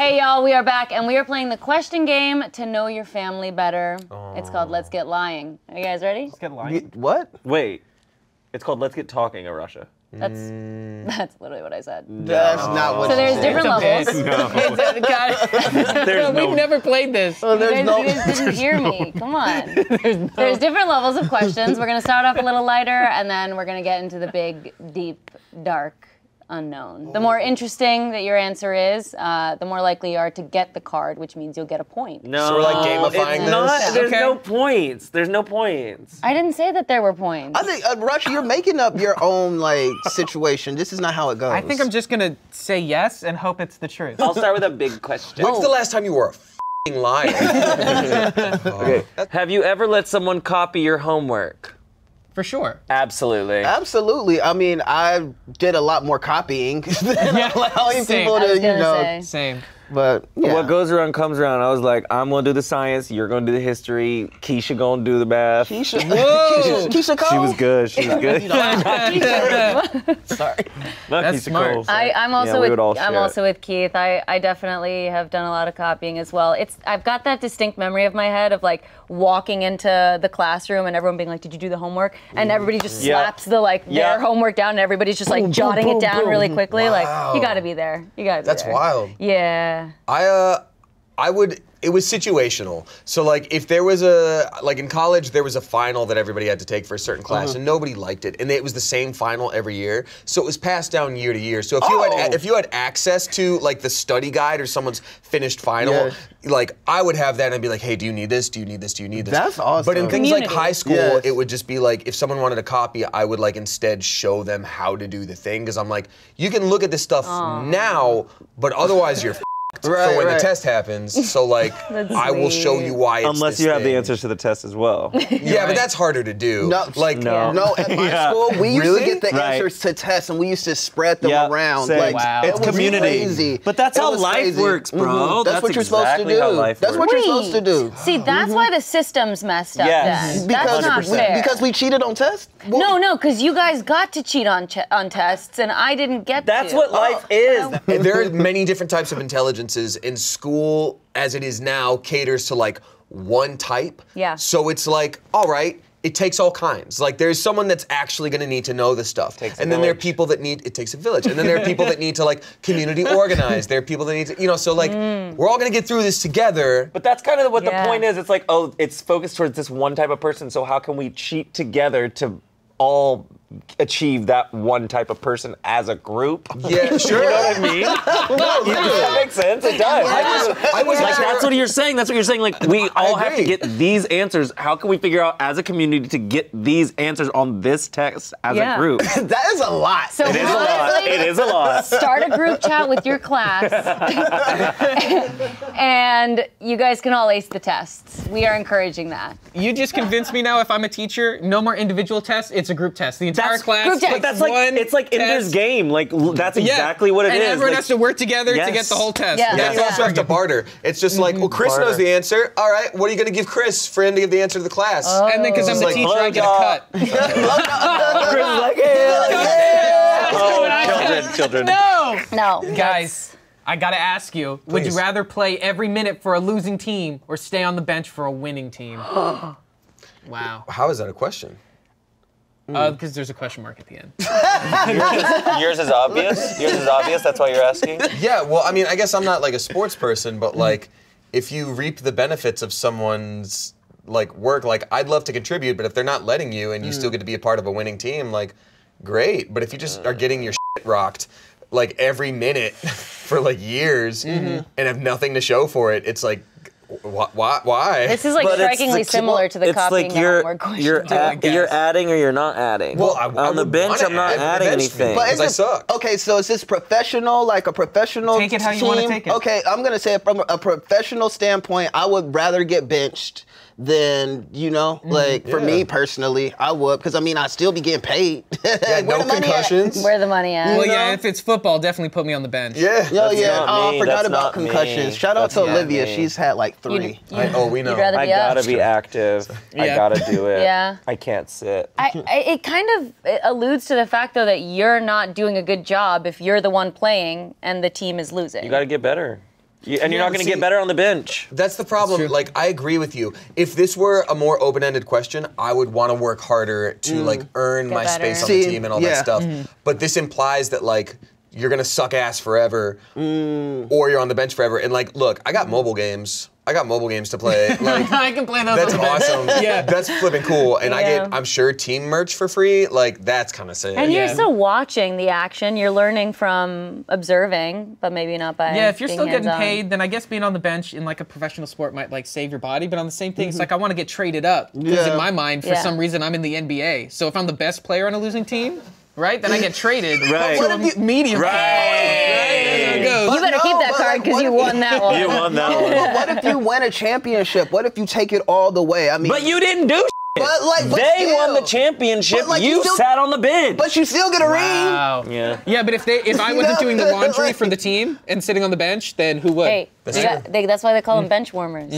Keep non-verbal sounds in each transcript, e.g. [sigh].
Hey y'all, we are back and we are playing the question game to know your family better. It's called oh. Let's Get Lying. Are you guys ready? Let's get lying. What? Wait, it's called Let's Get Talking in Arasha. That's mm. [laughs] that's literally what I said. That's not what So there's said. different It's a levels. bit. [laughs] God, [laughs] There's we've no. never played this. Oh, You there's guys, no. you guys didn't hear me. Come on. There's different levels of questions. We're gonna start off a little lighter, and then we're gonna get into the big, deep, dark unknown. The more interesting that your answer is, uh, the more likely you are to get the card, which means you'll get a point. No, So we're, like, gamifying it's this? Not, there's Okay. no points. There's no points. I didn't say that there were points. I think, uh, Arasha, you're making up your own like situation. This is not how it goes. I think I'm just gonna say yes and hope it's the truth. I'll start with a big question. When's the last time you were a f***ing liar? [laughs] Okay. [laughs] Have you ever let someone copy your homework? For sure. Absolutely. Absolutely. I mean, I did a lot more copying [laughs] than Yeah, allowing same. people to, you know. say. Same. But yeah. What goes around comes around. I was like, I'm gonna do the science. You're gonna do the history. Keisha gonna do the math. Keisha, [laughs] Whoa. Keyshia Cole? She was good. She was [laughs] good. [laughs] Sorry. Not That's Keisha smart. Cole. I, I'm also Yeah, with I'm also it. with Keith. I, I definitely have done a lot of copying as well. It's I've got that distinct memory of my head of like walking into the classroom and everyone being like, "Did you do the homework?" And everybody just Yeah. slaps the like Yeah. their homework down, and everybody's just like jotting it down really quickly. Like you got to be there. You got to That's there. wild. Yeah. I uh I would it was situational. So like if there was a like in college there was a final that everybody had to take for a certain class and nobody liked it and it was the same final every year. So it was passed down year to year. So if you Oh. had if you had access to like the study guide or someone's finished final, Yeah. like I would have that and be like, "Hey, do you need this? Do you need this? Do you need this?" That's awesome. But in things like Community. high school, Yes. it would just be like if someone wanted a copy, I would like instead show them how to do the thing because I'm like, you can look at this stuff now, but otherwise you're Right, for when right. the test happens. So like, [laughs] I will show you why. It's Unless this you have the answers to the test as well. [laughs] Yeah, but that's harder to do. No, like No. No, at my [laughs] Yeah. school, we used Really? to get the Right. answers to tests and we used to spread them Yeah, around. same. Like, Wow. it It's was community. Crazy. But that's It how life crazy. works, bro. Mhm. That's, That's what you're exactly supposed to do. how life That's what works. you're supposed to do. See, that's why the system's messed up. Yes. Then. Because that's not we, fair. because we cheated on tests. no, no, because you guys got to cheat on on tests, and I didn't get That's what life is. There are many different types of intelligences in school as it is now caters to like one type. Yeah. So it's like, all right, it takes all kinds. Like there's someone that's actually going to need to know this stuff. Takes and then there are people that need it takes a village. And then there are people that [laughs] need to like community organize. There are people that need to, you know, so like mm. we're all going to get through this together. But that's kind of what Yeah. the point is. It's like, oh, it's focused towards this one type of person. So how can we cheat together to all achieve that one type of person as a group? Yeah, sure. [laughs] You know what I mean? [laughs] [laughs] Does that make sense? It does. I was like that's what you're saying. That's what you're saying. Like we all have to get these answers. How can we figure out as a community to get these answers on this text as Yeah. a group? That is a lot. So It is a lot. It is a lot. start a group chat with your class, and you guys can all ace the tests. We are encouraging that. You just convinced me now. If I'm a teacher, no more individual tests. It's a group test. The entire That's- class. Group test. But that's like one it's like Ender's test. Game. Like l- that's Yeah. exactly what it is. and everyone Like, has to work together to get the whole test. Yeah. Then you Yeah. also have to barter. It's just like, well, Chris Barter. knows the answer. All right, what are you going to give Chris for him to give the answer to the class? And then because I'm the like, teacher, I get a cut. [laughs] Chris is like, Oh, children, children. No. No, Guys, I gotta ask you: Would you rather play every minute for a losing team or stay on the bench for a winning team? [gasps] wow. How is that a question? Mm. Uh, because there's a question mark at the end. [laughs] Yours is obvious. Yours is obvious. That's why you're asking. Yeah, well, I mean, I guess I'm not like a sports person, but mm. like, if you reap the benefits of someone's like work, like I'd love to contribute, but if they're not letting you and you still mm. get to be a part of a winning team, like, great. But if you just are getting your shit rocked like every minute [laughs] for like years mm-hmm. and have nothing to show for it, it's like, why? Why? why? this is like But strikingly similar to the it's copying like you're, homework question. You're, I add- you're adding or you're not adding. Well, I- I on the bench, I'm not add, adding anything. But is I it- suck. Okay, so is this professional, like a professional Take it how you wanna take it. Okay, I'm gonna say from a professional standpoint, I would rather get benched than you know, mm-hmm. like for me personally, I would because I mean I still be getting paid. [laughs] Yeah, Where no the concussions. Where the money at? Well, know? yeah, if it's football, definitely put me on the bench. Yeah. Oh That's yeah, not oh, I forgot that's about not me. concussions. Shout out That's to Olivia, me. she's had like You'd- three. I- oh, we know. You'd rather I up? gotta be active. I gotta do it. Yeah. I can't sit. I, I, it kind of it alludes to the fact though that you're not doing a good job if you're the one playing and the team is losing. you gotta get better. You- and you're Yeah, not going to get better on the bench. That's the problem. like, I agree with you. If this were a more open-ended question, I would want to work harder to mm. like earn my better. space on See, the team and all yeah. that stuff. Mm-hmm. But this implies that like you're gonna suck ass forever, mm. or you're on the bench forever. And like, look, I got mobile games. I got mobile games to play. [laughs] Like, I can play those. that's on the bench. awesome. [laughs] Yeah. that's flipping cool. And I get, I'm sure, team merch for free. Like, that's kind of sick. And you're Yeah. still watching the action. You're learning from observing, but maybe not by. Yeah, if you're being still getting hands-on. paid, then I guess being on the bench in like a professional sport might like save your body. But on the same thing, it's mm-hmm. like I want to get traded up because Yeah. in my mind, for Yeah. some reason, I'm in the NBA. So if I'm the best player on a losing team, right, then I get traded [laughs] Right. to What a if you- medium. Right. There it goes. You better no, keep that card because what you won that [laughs] one. You won that one. But what if you win a championship? What if you take it all the way? I mean, But you didn't do but like, but They still. won the championship. Like, you you still- sat on the bench. But you still get a ring. Wow. yeah. Yeah, but if they if I wasn't know? doing the [laughs] laundry Like- for the team and sitting on the bench, then who would? Hey, That's you got- true. they- that's why they call them mm-hmm. bench warmers.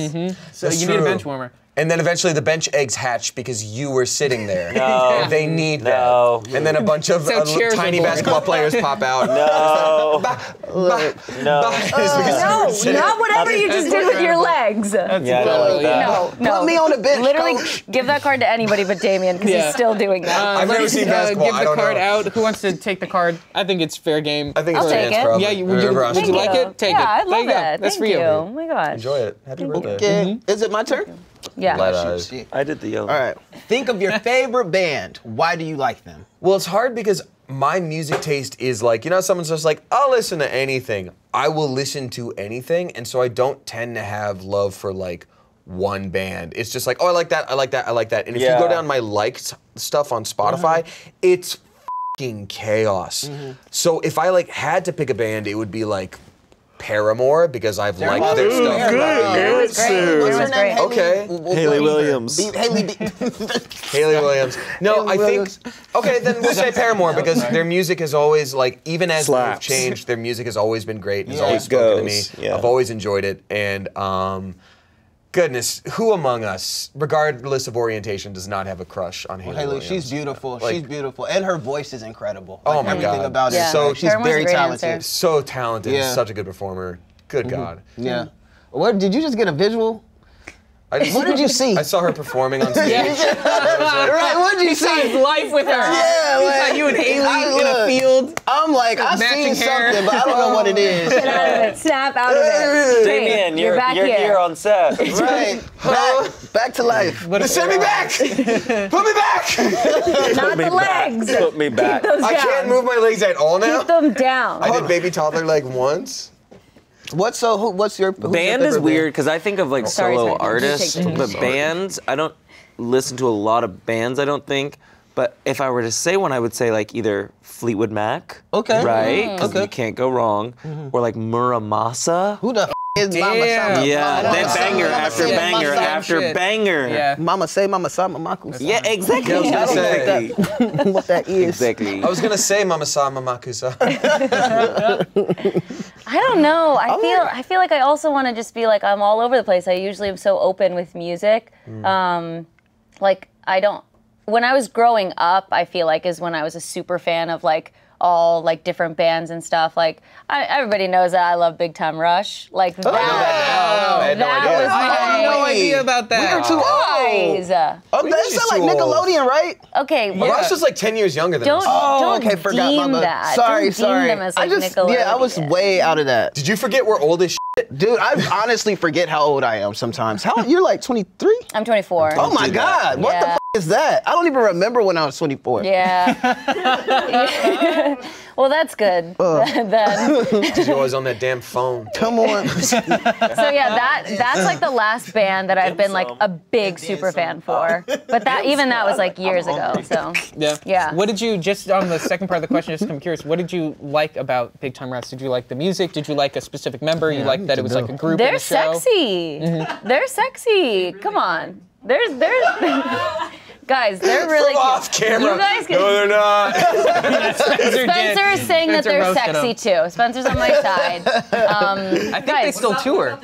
so That's you need a true. bench warmer. And then eventually the bench eggs hatch because you were sitting there. [laughs] No. They need No. that. And then a bunch of So uh, tiny basketball players pop out. No. [laughs] Bah, No. bah, it's No, not whatever you just did with your legs. Yeah, I know incredible, about yeah. that. No, no. Put me on the bench, Literally, coach. give that card to anybody but Damien because Yeah. he's still doing that. I've never seen basketball, Give I the don't card know. out. Who wants to take the card? I think it's fair game. I think it's I'll a take chance, it. Yeah, you- would you- would you like it? Take yeah, it. I love you that. That's Thank for you. you. Oh my gosh. Enjoy it. Happy birthday. Okay. Is it my turn? Yeah. Light Shoot, eyes. shit. I did the yellow. All right. Think of your [laughs] favorite band. Why do you like them? Well, it's hard because my music taste is like, you know, someone's just like, I'll listen to anything. I will listen to anything. And so I don't tend to have love for like one band. It's just like, oh, I like that, I like that, I like that. And if you go down my liked stuff on Spotify, mm-hmm. it's fucking chaos. Mm-hmm. So if I like had to pick a band, it would be like Paramore because I've liked their stuff. good. throughout. Great. What's her name? great. Okay. Hayley, Hayley Williams. Hayley. [laughs] Hayley Williams. No, Hayley I Williams. think. Okay, then we'll say Paramore [laughs] because their music has always like even as they've changed, their music has always been great. and Has always spoken to me. yeah. I've always enjoyed it, and um, goodness, who among us, regardless of orientation, does not have a crush on Hayley? Hayley, Williams? she's beautiful. Like- she's beautiful, and her voice is incredible. Oh my everything God. about Yeah. it. So Right. she's very talented. answer. so talented, Yeah. such a good performer. Good mm-hmm. God. Yeah. What did you just get a visual? I What did you see? I saw her performing on [laughs] stage. [laughs] right. What did you He saw his see? life with her. Yeah, he like- saw you and Hayley I in a field. I'm like, I've seen hair. something, but I don't know what it is. [laughs] Get out of it. Snap out of it. Damien, Hey, you're, back you're here. here on set. Right. Back, back to life. What Send me back! Put me back! Not the legs. Put me back. Those I can't move my legs at all now. Keep them down. I did baby toddler like once. What's so? Who, what's your who's your Band is weird because I think of like Sorry, solo sorry, you artists, the but lead. bands, I don't listen to a lot of bands. I don't think. But if I were to say one, I would say like either Fleetwood Mac, Okay. right? Mm. 'Cause Okay. you can't go wrong, mm-hmm. or like Mura Masa. Who the f- is Mama Sama? Yeah, Mama then Sama, banger Mama after Sama, banger Mama after shit. banger. Yeah. Mama say, Mama Sama, Maku. Yeah, exactly. Yeah, I was gonna say. exactly. [laughs] what that is. exactly. I was gonna say Mama Sama Makusa. [laughs] I don't know. I feel I feel like I also want to just be like I'm all over the place. I usually am so open with music. Um, like I don't. When I was growing up, I feel like is when I was a super fan of like all like different bands and stuff. Like I, everybody knows that I love Big Time Rush. Like oh, that. I had no that idea. was I had no my idea about that. We're too old. guys. Oh, We that like. Nickelodeon, right? Okay, well, Rush is like 10 years younger than don't us. Oh, oh don't okay, forgot my that. Sorry, don't sorry. Deem them as, I like, just yeah, I was way out of that. Did you forget we're old as shit? Dude, I honestly forget how old I am sometimes. How you're like 23? I'm 24. Oh my god, what the Yeah. f- is that? I don't even remember when I was 24. Yeah. [laughs] [laughs] well, that's good. Uh. [laughs] then. Because you're always on that damn phone. Come on. So yeah, that that's like the last band that I've been like a big super fan for. But that even that was like years ago. So Yeah. Yeah. What did you just on the second part of the question? Just I'm curious. What did you like about Big Time Rush? Did you like the music? Did you like a specific member? you liked that it was like a group. they're the show? sexy. Mm-hmm. They're sexy. Come on. There's there's guys. They're really From cute. off camera. You guys can. no, they're not. [laughs] Spencer. Spencer is saying that Spencer they're roasted sexy him. too. Spencer's on my [laughs] side. Um, I think they guys. still tour.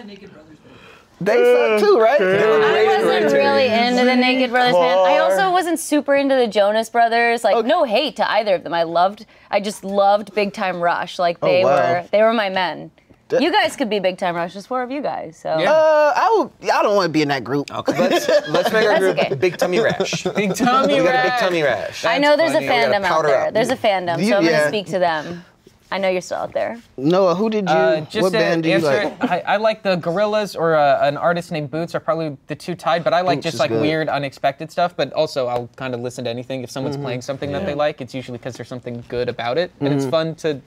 they suck too, right? I wasn't really into the Naked Brothers band. I also wasn't super into the Jonas Brothers. Like no hate to either of them. I loved I just loved Big Time Rush. Like they wow. were they were my men. You guys could be big time rush. There's four of you guys. So Yeah. Uh, I would. I don't want to be in that group. Okay. Let's let's make our group okay. Big Tummy Rash. [laughs] Big tummy We got a rash. big tummy rash. I know there's funny. a fandom out there. up. There's a fandom, You- so I'm yeah. gonna speak to them. I know you're still out there. Noah, who did you? Uh, just what to band do you answer like? it, I, I like the Gorillaz or uh, an artist named Boots are probably the two tied, but I like Boots just is like good. weird, unexpected stuff. But also, I'll kind of listen to anything if someone's Mm-hmm. playing something that they like. It's usually because there's something good about it, and it's fun to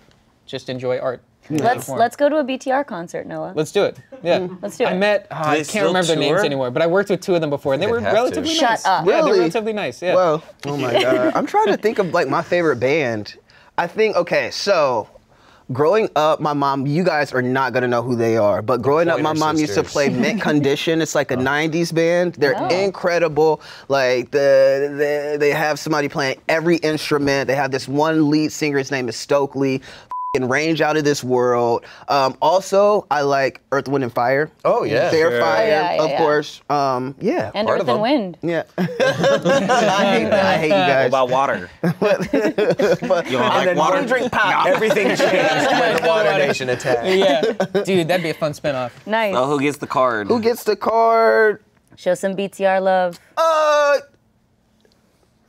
just enjoy art. In that Let's form. let's go to a BTR concert, Noah. Let's do it. Yeah. Mm-hmm. Let's do it. I met, uh, I can't still remember their names tour? anymore, but I worked with two of them before, and they They'd were have to. relatively Shut nice. up. Yeah, they're Really? relatively nice. Yeah. Well, oh my [laughs] god, I'm trying to think of like my favorite band. I think okay, so. Growing up, my mom, you guys are not gonna know who they are, but growing up, my Pointer mom used to Sisters. play Mint [laughs] Condition. It's like a '90s band. They're Oh. incredible. Like the, the they have somebody playing every instrument. They have this one lead singer. His name is Stokley. F***ing range out of this world. Um, also, I like Earth, Wind, and Fire. Oh, yeah. They're Sure. fire, Oh, yeah, yeah, of yeah. course. Um, yeah, and part Earth of and. Wind. yeah. [laughs] I hate that. I hate you guys. What about water? [laughs] but, you want And then like water? one drink pop. Everything [laughs] changed. when Water Nation attack. yeah. Dude, that'd be a fun spinoff. Nice. Oh, who gets the card? Who gets the card? Show some BTR love. Uh,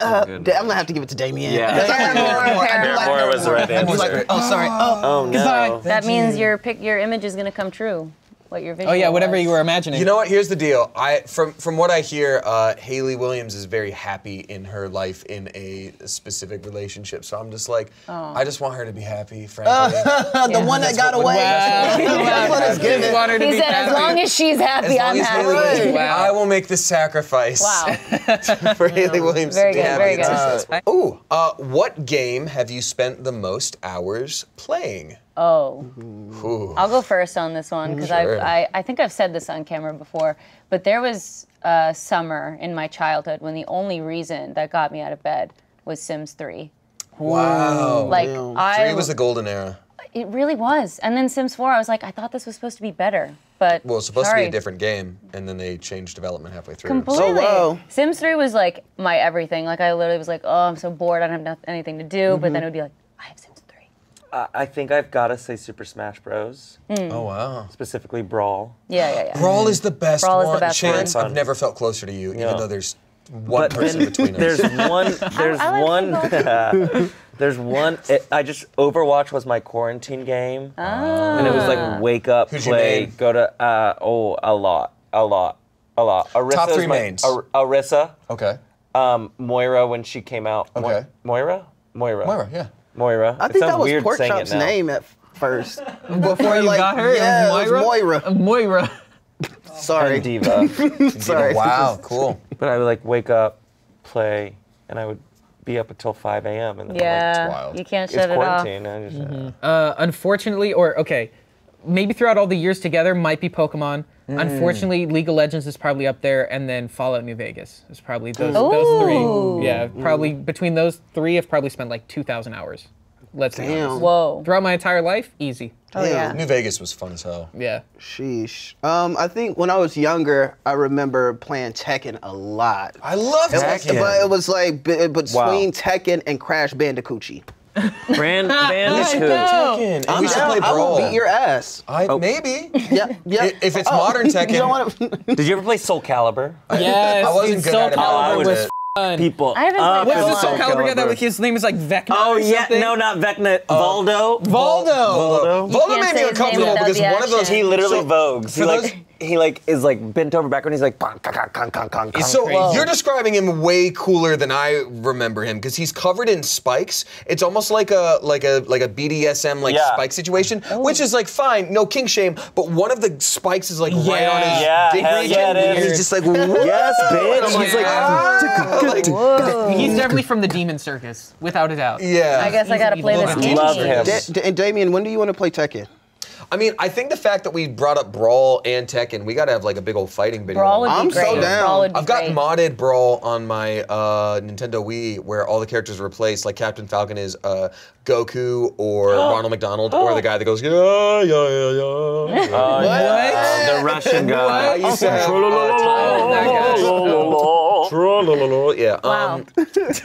uh, good. I'm gonna have to give it to Damien. Yeah. Because I have Paramore. I do like Paramore was the right answer. like- oh, sorry. Oh, Oh no. Goodbye. That means your pic, your image is gonna come true. What your vision. Oh yeah, whatever was. you were imagining. You know what? Here's the deal. I from from what I hear, uh, Hayley Williams is very happy in her life in a specific relationship. So I'm just like, I just want her to be happy, frankly. [laughs] the one that got away. Wow. That's what it's want her to He be said, as long as she's happy, as I'm as happy. Williams, Wow. I will make the sacrifice Wow. [laughs] for Hayley Williams Very to be good, happy. very good. It's just- Ooh, uh, what game have you spent the most hours playing? Oh. Ooh. I'll go first on this one because Sure. I I think I've said this on camera before, but there was a summer in my childhood when the only reason that got me out of bed was Sims 3. Wow. Like damn. I, Three was the golden era. it really was. And then Sims 4, I was like, I thought this was supposed to be better, but Well, it's supposed sorry. to be a different game, and then they changed development halfway through. Completely. wow. Sims 3 was like my everything. Like I literally was like, oh, I'm so bored. I don't have noth- anything to do. But mm-hmm. then it would be like, I have Sims 3. I I think I've got to say Super Smash Bros. Mm. Oh wow. Specifically Brawl. Yeah, yeah, yeah. Brawl is the best Brawl is the one. best Chanse, one. I've never felt closer to you, Yeah. even though there's one But person then between us. there's [laughs] one. There's I like one. football. [laughs] there's one. It, I just Overwatch was my quarantine game, and it was like wake up, Who's your play, main? go to. Uh, oh, a lot, a lot, a lot. Arissa Top is three my- mains. Ar- Arissa, okay. um, Moira when she came out. Mo- Okay. Moira, Moira, Moira, yeah. Moira. I It think that was weird Pork Chop's name at first. [laughs] Before you like, got her, yeah, it it was Moira. Moira. Moira. [laughs] Sorry. And D.Va. [laughs] Sorry. Wow, cool. but I would like wake up, play, and I would be up until 5 a.m. and then Yeah, wild. you can't shut it's it off. quarantine. I just, uh, Uh, unfortunately, or okay, maybe throughout all the years together might be Pokemon. Mm. Unfortunately, League of Legends is probably up there, and then Fallout New Vegas is probably those, Ooh. those three. Yeah, probably between those three, I've probably spent like two thousand hours. Let's be Damn. honest. Whoa. Throughout my entire life, easy. Oh yeah. New Vegas was fun as hell. Yeah. Sheesh. Um, I think when I was younger, I remember playing Tekken a lot. I love It was, Tekken. but it was like b- between Wow. Tekken and Crash Bandicoot. [laughs] Brand Bandicoot. Tekken. And we should play I will Brawl. beat your ass. I, Oh. Maybe. [laughs] Yeah, yeah. I- if it's oh. modern [laughs] Tekken- you don't want to. Did you ever play Soul Calibur? Yes, I wasn't dude, good Soul at it, but I Calibur would was fun. People. I haven't played What's the a Soul while. Calibur guy that his name is like Vecna? Oh or yeah, something? no, not Vecna. Voldo. Valdo. Voldo. You Voldo can't made say me his uncomfortable without because the one of those action. He literally So- vogues. He for like those- he like is like bent over backward. and He's like "Kong, kong, kong, kong, kong, kong." So Crazy. you're describing him way cooler than I remember him because he's covered in spikes. It's almost like a like a like a BDSM like Yeah. spike situation, which is like fine, no king shame. But one of the spikes is like right on his Yeah, dick hell region, yeah, and he's just like, yes, [laughs] bitch. He's like, ah, like, He's definitely from the Demon Circus, without a doubt. yeah. I guess I gotta play evil. this I game. love him. Da- Da- and Damien, when do you want to play Tekken? I mean, I think the fact that we brought up Brawl and Tekken, we got to have like a big old fighting video. Brawl would be I'm great. so down. Brawl would be I've got great. modded Brawl on my uh, Nintendo Wii where all the characters are replaced. Like Captain Falcon is uh, Goku or [gasps] Ronald McDonald or the guy that goes, yeah, yeah, yeah, yeah. oh, yeah. the Russian [laughs] guy. I used to have, uh, that guy. Tra-la-la-la. Yeah. Wow. Um,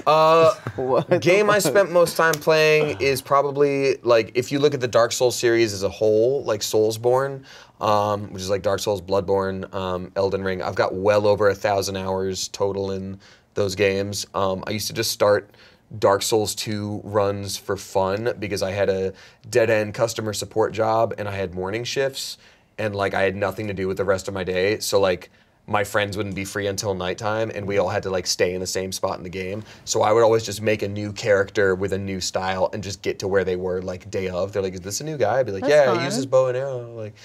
uh, [laughs] game I spent most time playing is probably like if you look at the Dark Souls series as a whole, like Soulsborne, um, which is like Dark Souls, Bloodborne, um, Elden Ring. I've got well over a thousand hours total in those games. Um, I used to just start Dark Souls 2 runs for fun because I had a dead end customer support job and I had morning shifts and like I had nothing to do with the rest of my day. So like my friends wouldn't be free until nighttime and we all had to like stay in the same spot in the game. So I would always just make a new character with a new style and just get to where they were like day of. They're like, is this a new guy? I'd be like, That's yeah, fun. he uses bow and arrow. Like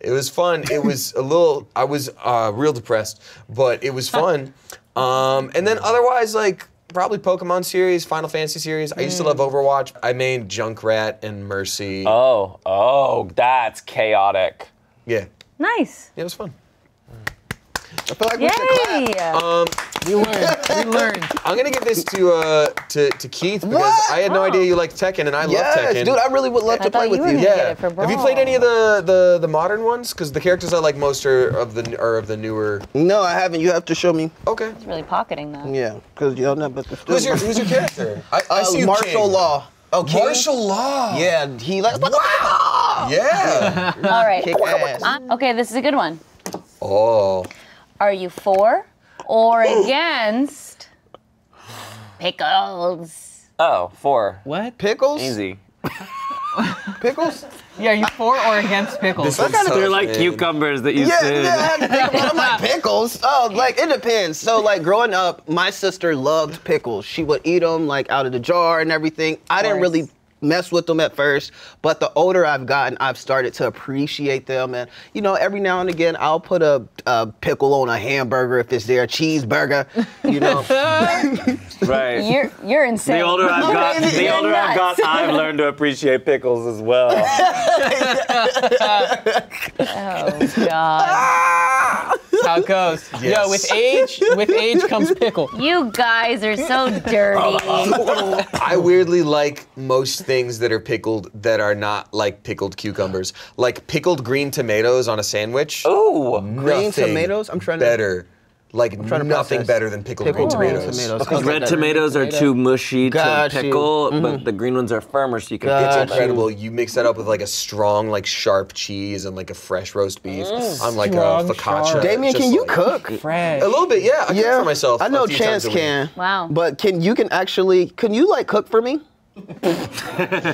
it was fun. It was a little I was uh, real depressed, but it was [laughs] fun. Um, and then otherwise like probably Pokemon series, Final Fantasy series. I used to love Overwatch. I made Junkrat and Mercy. Oh, oh, that's chaotic. yeah. Nice. Yeah, it was fun. I feel like we should clap. Yay! We learned. We [laughs] learned. I'm gonna give this to uh to, to Keith because What? I had no Oh. idea you liked Tekken and I Yes, love Tekken. dude, I really would love I to play thought with you were you. yeah. get it for Have you played any of the the, the modern ones? Because the characters I like most are of the are of the newer. No, I haven't. You have to show me. Okay. It's really pocketing though. Yeah, because you don't know about the. Who's your Who's your character? [laughs] I, I Uh, see Marshall King. Law. Oh, King? Marshall Law. Yeah, he like. Wow. Yeah. [laughs] All right. Kick ass. Okay, this is a good one. oh. Are you for or [gasps] against pickles? Oh, four. What? Pickles? Easy. [laughs] Pickles? Yeah, are you for or against [laughs] pickles? This one's kinda- They're like man. cucumbers that you Yeah, said. yeah, I had to think about. I'm like [laughs] pickles. Oh, like it depends. So like growing up, my sister loved pickles. She would eat them like out of the jar and everything. I didn't really mess with them at first, but the older I've gotten, I've started to appreciate them. And you know, every now and again, I'll put a, a pickle on a hamburger if it's there, a cheeseburger. You know, [laughs] Right. You're you're insane. The older I've got, [laughs] You're the older I've got. I've learned to appreciate pickles as well. [laughs] Oh God. That's how it goes. [laughs] Yes. Yo, with age, with age comes pickle. You guys are so dirty. [laughs] I weirdly like most things that are pickled that are not like pickled cucumbers. Like pickled green tomatoes on a sandwich. Oh, green tomatoes. I'm trying to better. Like trying to nothing better than pickled, pickled green green tomatoes. tomatoes. Because red tomatoes are too mushy Got to you. pickle, but mm-hmm. the green ones are firmer, so you can Got It's you. pickle them. incredible. You mix that up with like a strong, like sharp cheese and like a fresh roast beef. Mm. I'm like Strong, a focaccia. sharp. Damien, just can you like- cook? Fresh. A little bit, yeah. I cook for myself. I a know few Chanse times a week. can. Wow. But can you can actually can you like cook for me? [laughs]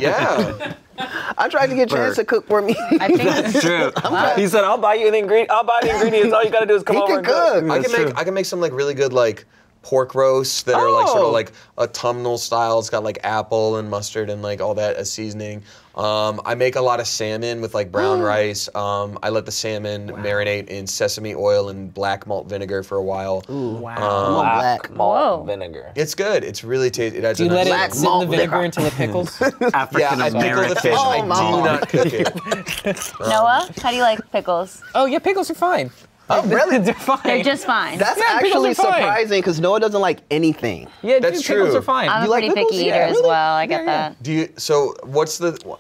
Yeah. [laughs] I tried to get Chanse to cook for me. I think [laughs] That's true. He said, "I'll buy you the ingredient. I'll buy the ingredients. All you gotta do is come He over can and cook." cook. I can That's make true. I can make some like really good like pork roasts that are like sort Oh. of like autumnal style. It's got like apple and mustard and like all that as seasoning. Um, I make a lot of salmon with like brown rice. Um, I let the salmon marinate in sesame oil and black malt vinegar for a while. I'm Wow. on black. malt Whoa. vinegar. It's good. It's really tasty. It adds Do you let nice- Black it sit in the malt vinegar liquor. until it pickles? [laughs] Yeah, African I pickle the fish. American. I Oh, do not cook it. [laughs] Noah, how do you like pickles? oh yeah, pickles are fine. Oh, really? They're fine. They're just fine. That's Yeah, actually surprising because Noah doesn't like anything. yeah, That's dude, pickles are fine. I'm a You like pretty pickles? picky eater Yeah, as really? well. I get Yeah, yeah. that. Do you? So what's the?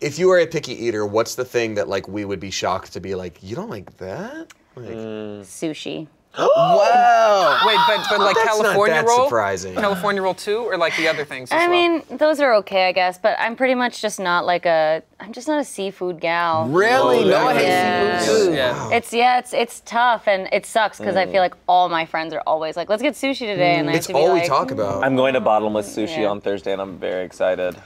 If you were a picky eater, what's the thing that like we would be shocked to be like, you don't like that? Like, Sushi. Wow. [gasps] Wait, but but like That's not California that roll, surprising. California roll too, or like the other things as I well? mean, those are okay, I guess, but I'm pretty much just not like a. I'm just not a seafood gal. Really? Oh, Noah hates yeah. seafood too. yeah. It's yeah, it's it's tough and it sucks because I feel like all my friends are always like, "Let's get sushi today," and I have it's to be all like, we talk about. I'm going to bottomless sushi Yeah. on Thursday, and I'm very excited.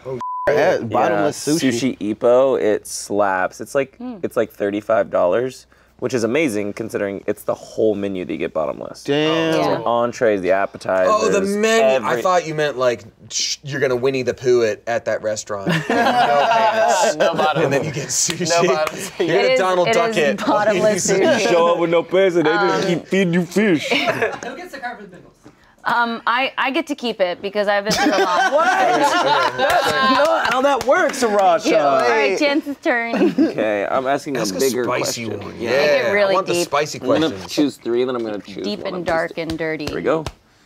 Yeah, bottomless Yeah, sushi. Sushi Ippo, it slaps. It's like Hmm. it's like thirty-five dollars, which is amazing considering it's the whole menu that you get bottomless. Damn. Yeah. Entrees, the appetizers. Oh, the menu! I thought you meant like sh- you're gonna Winnie the Pooh it at that restaurant. [laughs] no pants. no bottom. and then you get sushi. No bottoms. [laughs] You're It gonna is- Donald it Duck is it. bottomless [laughs] sushi. show up with no pants and they Um, just keep feeding you fish. Who gets the card for the pickles? Um, I I get to keep it because I've been through a lot. [laughs] not how that works, Sriracha. All right, Chanse's turn. Okay, I'm asking Ask a a bigger spicy question. one. Yeah. Yeah, Make it really I want the deep. spicy I'm gonna choose three, then I'm gonna choose Deep one. and I'm dark just- and dirty. Here we go.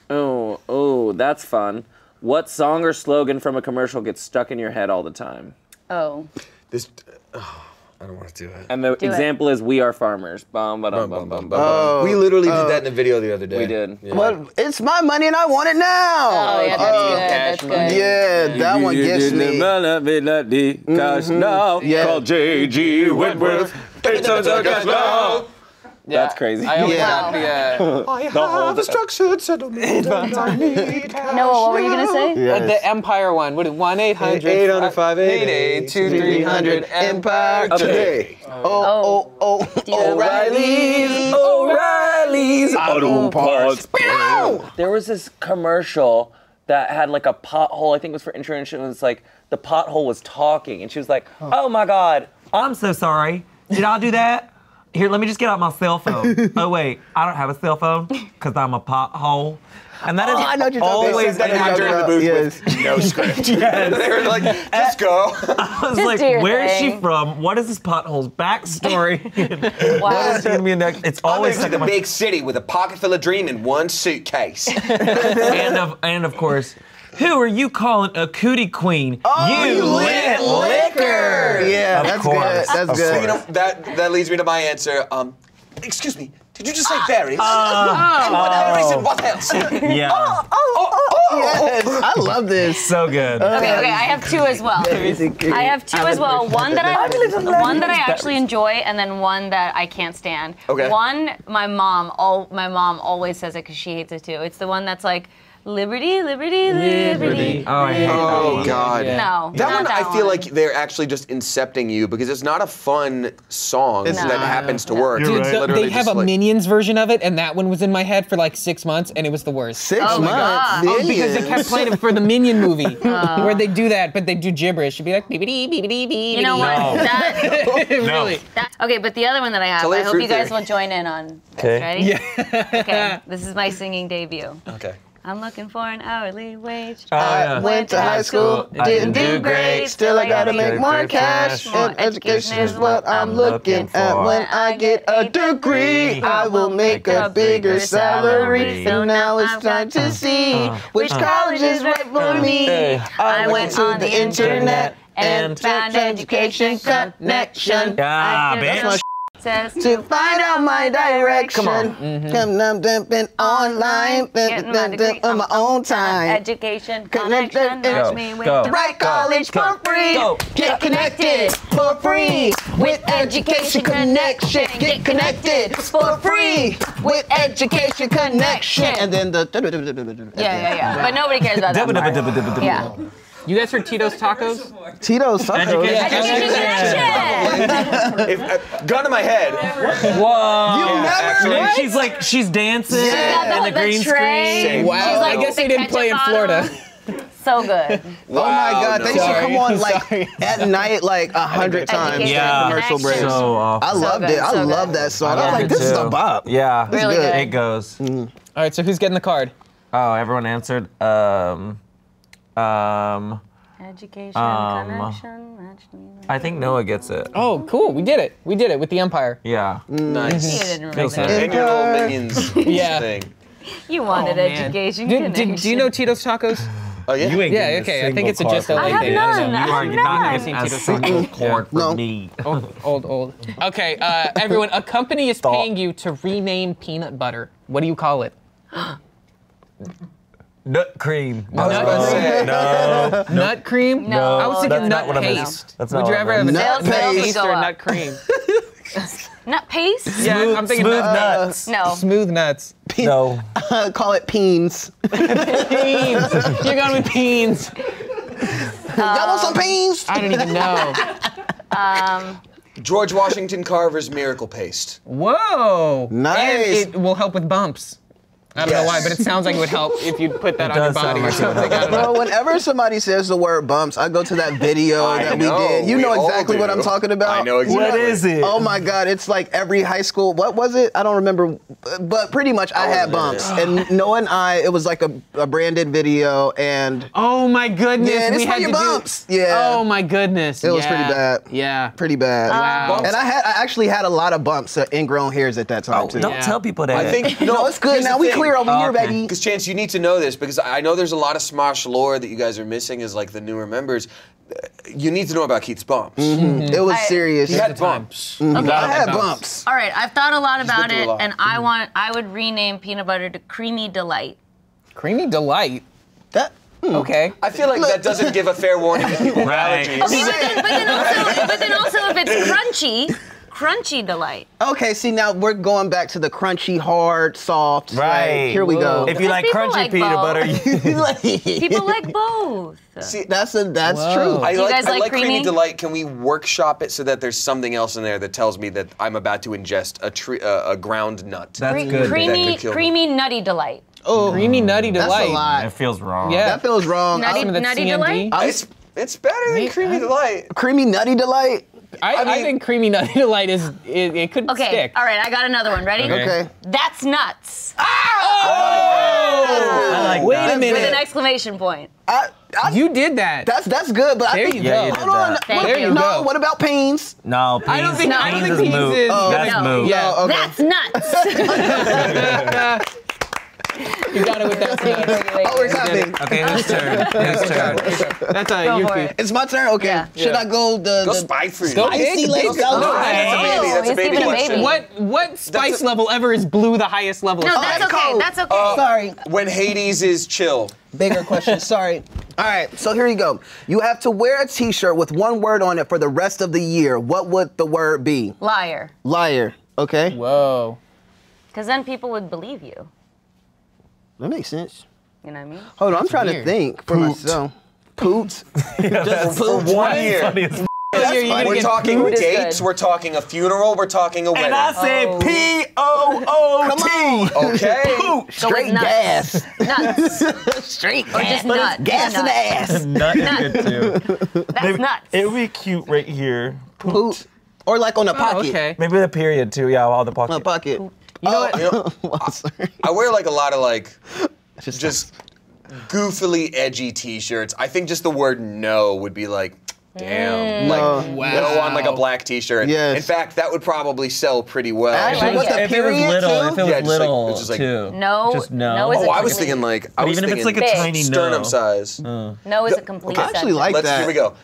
Oh, oh, that's fun. What song or slogan from a commercial gets stuck in your head all the time? Oh, This, I don't want to do it. And the Do it. example is we are farmers. Bum, ba, dum, bum, bum, bum. Oh, we literally did that in a video the other day. We did. Yeah. But it's my money and I want it now. Oh yeah, that's Uh, good. That's good. Yeah, that one gets me. Cash now. Yeah. Call JG Wentworth. Eight tons of cash now. Yeah, That's crazy. I always Yeah. got the. Uh, [laughs] The whole a structured settlement. I [laughs] need cash [laughs] Noah, what were you gonna say? Uh, the Empire one. What is one eight hundred 800 588 2300 Empire today. Oh, oh, oh, O'Reilly's. O'Reilly's Auto Parts. There was this commercial that had like a pothole. I think it was for insurance. And it was like the pothole was talking, and she was like, "Oh my God, I'm so sorry. Did I do that? Here, let me just get out my cell phone. [laughs] oh wait, I don't have a cell phone because I'm a pothole. And that oh, is Oh, I know what you're always about. an I know what you're accurate- talking about. Yes. no script. [laughs] they were like, just eh. go. [laughs] I was Just like, do your where is she from? What is this pothole's backstory? Wow. what is gonna be next? It's I always moved to the my- big city with a pocket full of dream and one suitcase. and of and of course, who are you calling a cootie queen? Oh, you lit liquor. Yeah, Of that's course, good. That's of good. you know, that that leads me to my answer. Um, excuse me, did you just say berries? Uh, [laughs] and what berries and what else? [laughs] Yeah, Yes, I love this. so good. Okay, okay, I have two as well. I have two as well. One that I one that I actually enjoy, and then one that I can't stand. Okay. One, my mom, all my mom always says it because she hates it too. It's the one that's like liberty, liberty, liberty. Oh, I hate Oh that. God. Yeah. No, That not one, that I feel one. like they're actually just incepting you because it's not a fun song It's that not. happens to work. You're It's right. the- literally they have a like- Minions version of it, and that one was in my head for like six months, and it was the worst. Six Oh months. Oh, because they kept playing it for the Minion movie, [laughs] uh. where they do that, but they do gibberish. It'd be like beepity beepity beepity. You know what? No. That, [laughs] really? that, okay, but the other one that I have, Tell I hope you guys theory. will join in on. This. Okay. Ready? Yeah. Okay. [laughs] This is my singing debut. Okay. I'm looking for an hourly wage. Oh, yeah. Went to high school, didn't do great. Still, I gotta make more cash. And education is what I'm looking at. When I get a degree, I will make a bigger salary. So now it's time to see which college is right for me. I went to the internet and found education connection. Yeah, I did bitch. A Says To find out my direction, come Mm-hmm. on, I'm dumping online, Getting my degree on my own time. Education connection. Go, Match me with the Right college for free. Get connected for free with education connection. Get connected for free with education connection. And then the Yeah, yeah, yeah. But nobody cares about that. Yeah. You guys heard Tito's Tacos? Tito's tacos. Education. Education connection. If, uh, gun to my head. Whoa. You never. And she's like, she's dancing Yeah. in the, The green tray. screen. Wow. Like I guess they didn't play in Florida. So good. Oh my God! They no. should come on like [laughs] sorry. at night, like a hundred times. Education Yeah. Commercial breaks. So awful. I loved good, it. I so love good. that song. I was like, this is Too. a bop. Yeah. Really good. good. It goes. All right, so who's getting the card? Oh, everyone answered. Um, um, Education Um, connection. Match me I think Noah gets it. Oh, cool. We did it. We did it with the Empire. Yeah. Nice. You didn't remember Makes that. sense. And your little minions [laughs] Yeah. thing. You wanted Oh, education Do, connection. do, do you know Tito's Tacos? Oh yeah. You ain't Yeah, okay, I think it's a just from LA me. I have thing. none. You I are have not none. getting a single Tacos. [laughs] chord from No. me. Old, old, old. Okay, uh, everyone, a company is paying you to rename peanut butter. What do you call it? [gasps] [laughs] Nut cream. I was about to say. No. [laughs] Nut cream? No. I was thinking That's nut not what I meant. paste. That's Would you what I ever have a meant. nut, Nut nut paste. paste or nut cream? [laughs] Nut paste? Yeah, I'm thinking Smooth nut nuts. No. Smooth nuts. [laughs] No. Uh, call it peens. Beans. You're going with beans. Y'all want some um, peens? I don't even know. Um, George Washington Carver's Miracle Paste. Whoa. Nice. Whoa. And it will help with bumps. I don't know why, but it sounds like it would help if you put that It on your body or like it something. I don't. Bro, whenever somebody says the word bumps, I go to that video I that know, we did. You we know exactly what. I'm talking about. I know exactly. What is it? Oh my God! It's like every high school. What was it? I don't remember, but pretty much I had bumps. And Noah and I, it was like a, a branded video, and Oh my goodness. Yeah, and we had your to do- bumps. Yeah. Oh my goodness. It was pretty bad. Yeah. pretty bad. Wow. And I had, I actually had a lot of bumps, uh, ingrown hairs at that time Oh, too. don't Yeah. tell people that. I think [laughs] No, it's good. Now we thing. Clear over here, Okay. baby. Because Chanse, you need to know this because I know there's a lot of Smosh lore that you guys are missing as like the newer members. You need to know about Keith's bumps. Mm-hmm. Mm-hmm. It was I- serious. He had bumps. I mm-hmm. had bumps. All right, I've thought a lot about been through a it, lot. and I want I would rename peanut butter to creamy delight. Creamy delight. That. Hmm. Okay. I feel like that doesn't give a fair warning to people with Right. [laughs] allergies. Okay, but then, but then also, but then also if it's [laughs] crunchy, crunchy delight. Okay, see now we're going back to the crunchy, hard, soft. like, Right. here we go. If you like crunchy like peanut both. butter, [laughs] you People like both. See, that's a, that's Whoa. true. I you like, guys I like like creamy? creamy? delight. Can we workshop it so that there's something else in there that tells me that I'm about to ingest a tree, uh, a ground nut? That's Cre- good. That Creamy, could me. creamy nutty delight. oh, Creamy nutty delight. that's delight. a lot. It feels wrong. Yeah. That feels wrong. Nutty- I- Some of that Nutty CMD. delight? I- it's it's better than creamy delight. creamy nutty delight. I, I, mean- think creamy [laughs] nutty delight is it, it could Okay, stick. all right, I got another one. Ready? Okay. Okay. That's nuts. Ah! Oh! I like Wait that. a minute. With an exclamation point. I, I, You did that. that's that's good, but There I think you Yeah, go. you hold on. that. Thank what, you. No, Go. what about pains? No, I don't think peas- I don't peas think is peas moot. is. That's No. moot. Oh, yeah. Oh, okay. That's nuts. [laughs] [laughs] [laughs] You got it with that. Oh, we're tapping. Okay, whose turn? [laughs] Whose turn? That's a Go for Yuki. it. It's my turn. Okay. Yeah. Should I go the, Go the spicy. Go spicy big, lace? big. I'll No. That's a baby. That's a baby even question. What what spice level ever is blue the highest level? No, of that's okay. cold. That's okay. Sorry. When Hades is chill. Bigger question. [laughs] Sorry. All right. So here you go. You have to wear a T-shirt with one word on it for the rest of the year. What would the word be? Liar. Liar. Okay. Whoa. Because then people would believe you. That makes sense. You know what I mean? Hold on. I'm trying weird. to think for myself. [laughs] Poot. Just For one year. funny as You're- you're gonna We're talking Food dates, good. we're talking a funeral, we're talking a wedding. And I said Oh. P O O T. okay. [laughs] Straight nuts. gas. Nuts. [laughs] Straight or just nuts. Gas in the ass. Nut is good too. That's nuts. It would be cute right here. Poot. Or like on a Oh, pocket. okay. Maybe the period too. Yeah, all the On a pocket. pocket. You know uh, what? You know, Oh, sorry. I wear like a lot of like [laughs] just goofily edgy t-shirts. I think just the word no would be like damn. Mm. Like No. no on like a black t-shirt. Yes. In fact, that would probably sell pretty well. Actually, like with it. the If it was period little, too? if it was Yeah, just like- little it's just like- too. No, Just no. no is Oh, a I was thinking like I was even if it's like a Big. tiny sternum no. size. Uh. No is a complete I actually sentence. like Let's that. here we go.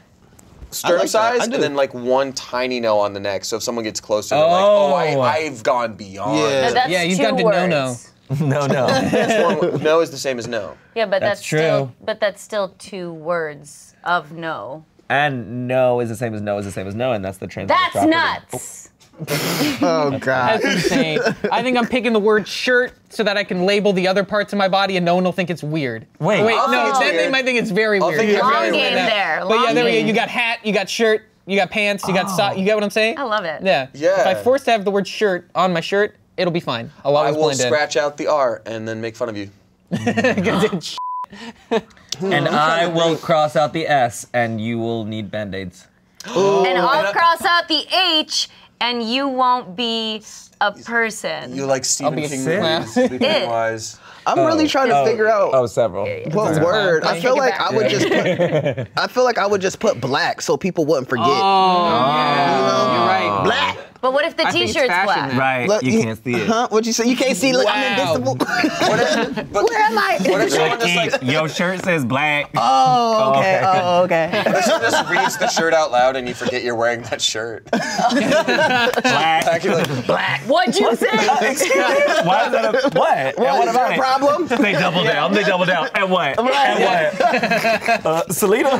Sternum like size and then like one tiny no on the neck. So if someone gets closer, they're like, oh, Oh. I, I've gone beyond. Yeah. No, that's Yeah, you've gone got to words. no-no. [laughs] No, no. [laughs] No is the same as no. Yeah, but that's, That's still true. but that's still two words of no. and no is the same as no is the same as no, and that's the trans. That's property. nuts. Oh [laughs] Oh god. That's insane. I think I'm picking the word shirt so that I can label the other parts of my body and no one will think it's weird. Wait. Wait, I'll think no, it's then they might think it's very I'll weird. think Long very game weird. there. But yeah, long there we go. You got hat, you got shirt, you got pants, you got oh. sock. You get what I'm saying? I love it. Yeah. Yeah. If I force to have the word shirt on my shirt, it'll be fine. I'll I will blend in. scratch out the R and then make fun of you. [laughs] [laughs] And I will cross out the S, and you will need band-aids. And I'll cross out the H, and you won't be a person. You like Stephen be a King clown. movies, be Pennywise. [laughs] I'm really oh. trying to oh. figure out Oh, several. what word. I feel like. I would just put. [laughs] I feel like I would just put black so people wouldn't forget. Oh, yeah. You're right. Black. But what if the I think it's T-shirt's fashion black? now. Right, Look, you can't see it. Huh? What'd you say? You can't see. Look, Wow. I'm invisible. But Where am I? what if someone just like your shirt says black. Oh, okay. [laughs] Okay. Oh, okay. what if someone just reads the shirt out loud and you forget you're wearing that shirt? [laughs] black. You're like, What'd you say? [laughs] Why is that a what? and What, what is about there a it? problem? They double down. They double down. And what? Right. And what? Uh, Selena.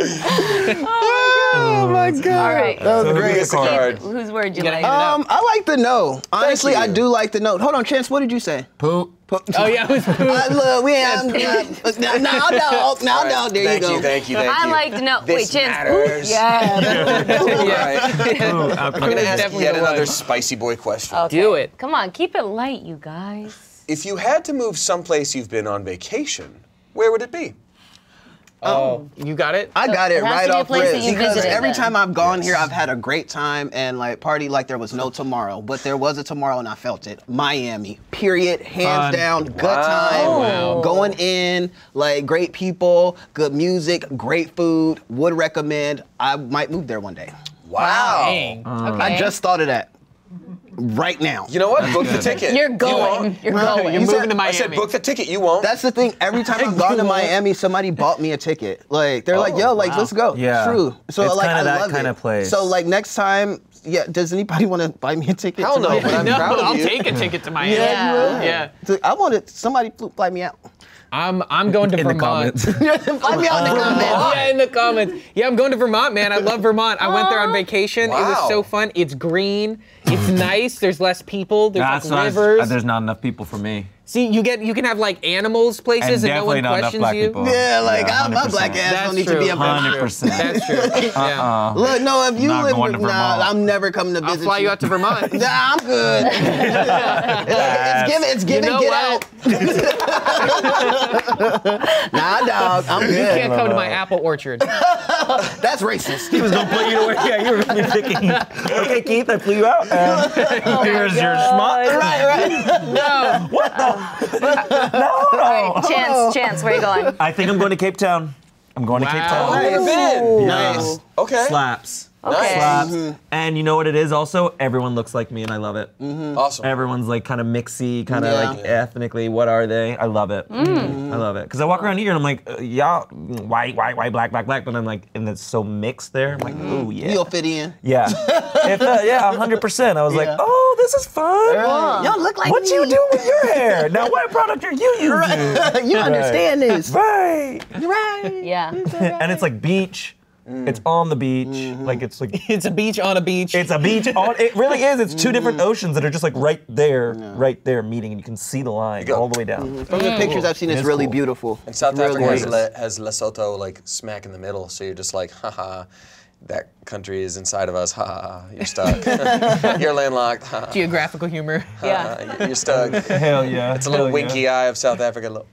Oh my god. All right. That was So great. It's card. Whose word you gotta like? hand it out. Um, I like the no. Honestly, I do like the no. Hold on, Chanse. What did you say? Poop. Oh yeah, it was poop. [laughs] Uh, look, we have [laughs] now, now, dog, now, dog. There thank you go. you, thank you, thank I you. like to know. This Wait, Chanse. matters. Yeah. [laughs] Right. I'm I'm gonna ask definitely yet another one. spicy boy question. Do it. Come on, keep it light, you guys. If you had to move someplace you've been on vacation, where would it be? Oh. oh, you got it? I got it, It right to be a off place that rip because visited every then. time I've gone here, I've had a great time and like party like there was no tomorrow. But there was a tomorrow and I felt it. Miami, period, hands Fun. down, good time, Wow. going in, like great people, good music, great food. Would recommend. I might move there one day. Wow. Dang. Okay. I just thought of that. Right now. You know what? Book the ticket. You're going. won't. You're Well, going. You're You said- moving to I Miami. said book the ticket. You won't. That's the thing. Every time I've gone to [laughs] Miami, somebody bought me a ticket. Like they're like, "Yo, like oh, let's go." Yeah. True. So It's like kinda I that love kinda it. place. So like next time, yeah. Does anybody [laughs] want to buy me a ticket? Hell to no, Miami? but I'm no, proud of [laughs] I'll you. take a ticket to Miami. Yeah. Yeah. So I wanted somebody fly me out. I'm I'm going to In the Vermont. comments. [laughs] fly me out in the comments. yeah, in the comments. Yeah, I'm going to Vermont, man. I love Vermont. I went there on Aw. vacation. It was so fun. It's green. It's nice. There's less people. There's That's like not- rivers. Uh, there's not enough people for me. See, you get you can have like animals places And and, no one not questions black you. people. Yeah, like Yeah, I, my 100%. black ass That's don't need true. to be up there. 100%. [laughs] That's true. [laughs] Yeah. Uh-uh. Look, no, if you Not live, going to nah, Vermont. I'm never coming to I'll visit fly you out to Vermont. [laughs] Nah, I'm good. it's giving, it's giving, know get what? out. nah, dog, I'm good. You can't come to my apple orchard. That's racist. He was gonna put you to work. Yeah, you were really picking. Okay, Keith, I flew you out. And oh here's your schmuck. right, right. No. No, [laughs] no. [laughs] Chanse, Chanse, where are you going? I think I'm going to Cape Town. I'm going to Cape Wow. Town. Never been. Nice. Okay. Slaps. Okay. Slaps. Mm-hmm. And you know what it is also? Everyone looks like me and I love it. Mm-hmm. Awesome. Everyone's like kind of mixy, kind of Yeah. like ethnically. What are they? I love it. Mm-hmm. I love it. Because I walk around here and I'm like, uh, y'all, white, white, white, black, black, black. But I'm like, and it's so mixed there. I'm like, oh, yeah. You'll fit in. Yeah. It felt- yeah, 100%. I was like, Yeah. oh, this is fun. Y'all look like me. What me. you doing with your hair? Now, what product are you using? [laughs] you understand this. Right. Right. Yeah. And it's like beach. It's on the beach. Mm-hmm. Like it's like [laughs] It's a beach on a beach. it's a beach on. It really is. It's two Mm-hmm. different oceans that are just like right there, right there meeting, and you can see the line all the way down. From the pictures I've seen, It it's really cool. beautiful. And South Really Africa has, is. Le- has Lesotho like smack in the middle, so you're just like, haha, that country is inside of us. Ha ha, ha. You're stuck. [laughs] [laughs] you're landlocked. Ha, ha, Geographical humor. Yeah. ha. You're stuck. Hell yeah! It's a little winky eye of South Africa. Lo-.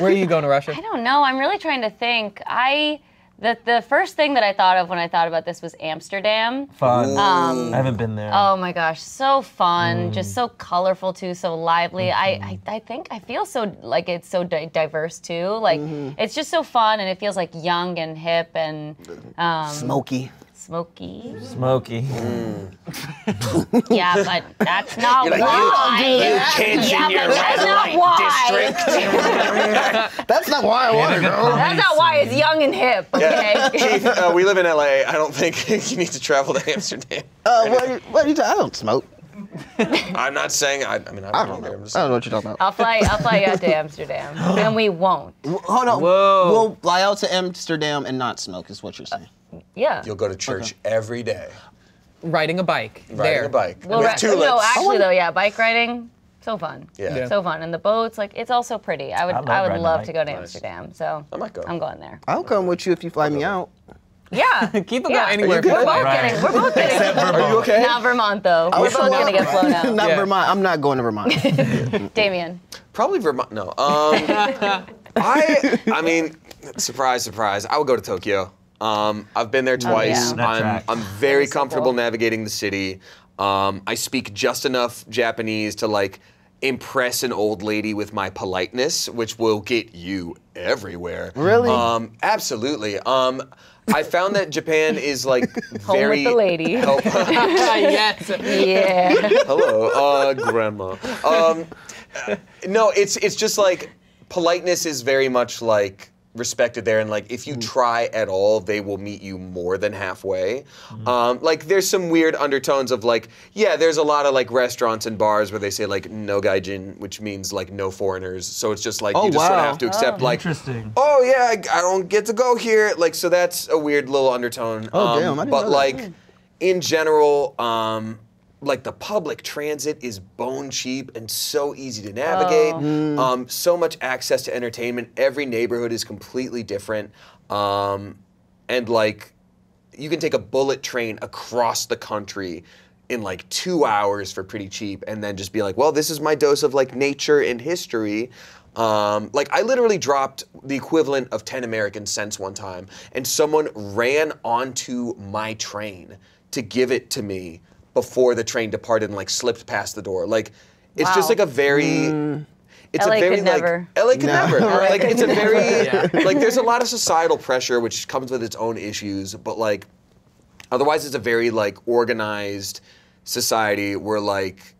Where are you going to Russia? I don't know. I'm really trying to think. I the the first thing that I thought of when I thought about this was Amsterdam. Fun. Um, I haven't been there. Oh my gosh, so fun, just so colorful too, so lively. I, I I think I feel so like it's so di- diverse too. Like it's just so fun and it feels like young and hip and um, Smoky. Smoky. Smoky. [laughs] Yeah, but that's not like, why. you kids yeah, in your but that's red not light why. district. [laughs] That's not why I want to go. That's not why. It's young and hip. Okay. [laughs] Keith, uh, we live in LA. I don't think you need to travel to Amsterdam. Uh, what, are you- what are you talking? I don't smoke. I'm not saying. I, I mean, I don't, I don't either. know. I'm just I don't know what you're talking about. I'll fly. I'll fly you out to Amsterdam, [gasps] and we won't. Hold on. Whoa. We'll fly out to Amsterdam and not smoke, is what you're saying. Yeah. You'll go to church every day, Riding a bike. riding there. a bike Well, with right- tulips. no, actually though, yeah, bike riding, so fun. Yeah. Yeah. So fun, and the boats, like it's also pretty. I would, I love I, would love to go to Nice. Amsterdam. So I might go. I'm going there. I'll come with you if you fly me out. Yeah. [laughs] Keep will yeah. go anywhere. We're both fun. getting. We're both getting. Are you okay? Not Vermont though. We're both gonna get flown out. not Yeah. Vermont. I'm not going to Vermont. [laughs] Damien. Probably Vermont. No. Um, [laughs] I. I mean, surprise, surprise. I would go to Tokyo. Um, I've been there twice. yeah. I'm. I'm very That is so comfortable cool. navigating the city. Um, I speak just enough Japanese to like impress an old lady with my politeness, which will get you everywhere. Really? Um, absolutely. Um, I found that Japan is like [laughs] Home very with the lady. help- [laughs] yes. [laughs] Yeah. Hello, uh, grandma. Um, no, it's it's just like politeness is very much like respected there, and like if you try at all, they will meet you more than halfway. Um, like there's some weird undertones of like, yeah, there's a lot of like restaurants and bars where they say like no gaijin, which means like no foreigners. So it's just like Oh, you just sort of have to accept like. Interesting. Oh yeah, I, I don't get to go here. Like so, that's a weird little undertone. Oh, Um, damn, I didn't but know that. like, in general, um, like the public transit is bone cheap and so easy to navigate. Oh. Um, so much access to entertainment. Every neighborhood is completely different. Um, and like, you can take a bullet train across the country in like two hours for pretty cheap and then just be like well this is my dose of like nature and history um, like i literally dropped the equivalent of 10 american cents one time and someone ran onto my train to give it to me before the train departed and like slipped past the door like it's just like a very mm. it's LA a very could like never. LA could No. never. [laughs] LA Like could it's a very Yeah. [laughs] like there's a lot of societal pressure which comes with its own issues, but like otherwise it's a very like organized society where like